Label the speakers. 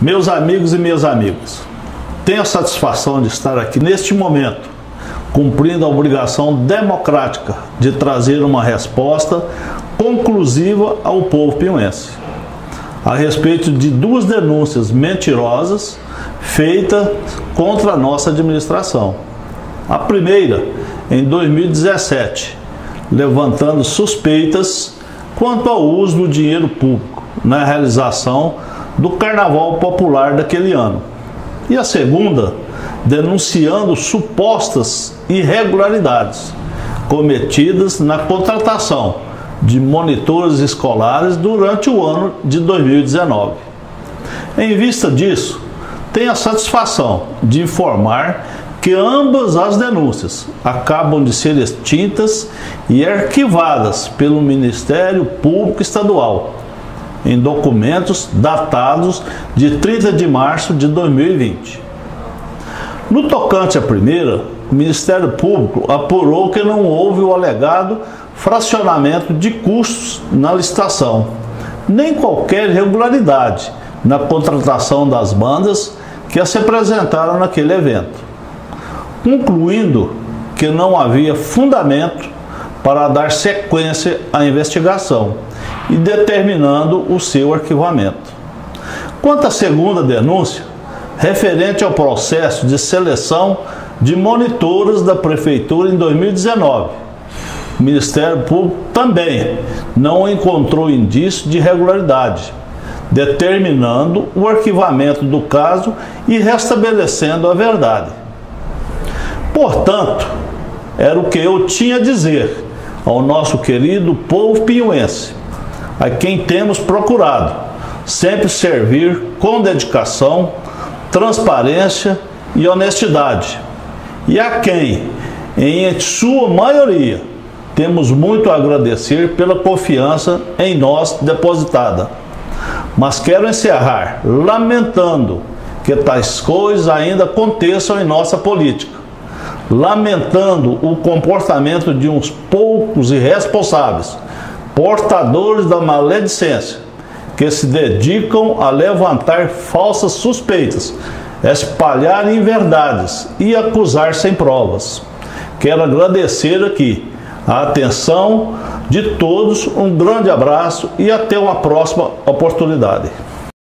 Speaker 1: Meus amigos e minhas amigas, tenho a satisfação de estar aqui neste momento, cumprindo a obrigação democrática de trazer uma resposta conclusiva ao povo piuense a respeito de duas denúncias mentirosas feitas contra a nossa administração. A primeira, em 2017, levantando suspeitas quanto ao uso do dinheiro público na realização do Carnaval Popular daquele ano. E a segunda, denunciando supostas irregularidades cometidas na contratação de monitores escolares durante o ano de 2019. Em vista disso, tenho a satisfação de informar que ambas as denúncias acabam de ser extintas e arquivadas pelo Ministério Público Estadual em documentos datados de 30 de março de 2020. No tocante à primeira, o Ministério Público apurou que não houve o alegado fracionamento de custos na licitação, nem qualquer irregularidade na contratação das bandas que se apresentaram naquele evento, concluindo que não havia fundamento para dar sequência à investigação e determinando o seu arquivamento. Quanto à segunda denúncia, referente ao processo de seleção de monitores da Prefeitura em 2019, o Ministério Público também não encontrou indício de irregularidade, determinando o arquivamento do caso e restabelecendo a verdade. Portanto, era o que eu tinha a dizer ao nosso querido povo piuense a quem temos procurado sempre servir com dedicação, transparência e honestidade, e a quem, em sua maioria, temos muito a agradecer pela confiança em nós depositada. Mas quero encerrar lamentando que tais coisas ainda aconteçam em nossa política, lamentando o comportamento de uns poucos irresponsáveis portadores da maledicência, que se dedicam a levantar falsas suspeitas, espalhar inverdades e acusar sem provas. Quero agradecer aqui a atenção de todos, um grande abraço e até uma próxima oportunidade.